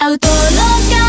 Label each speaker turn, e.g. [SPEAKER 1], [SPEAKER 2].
[SPEAKER 1] アウトロー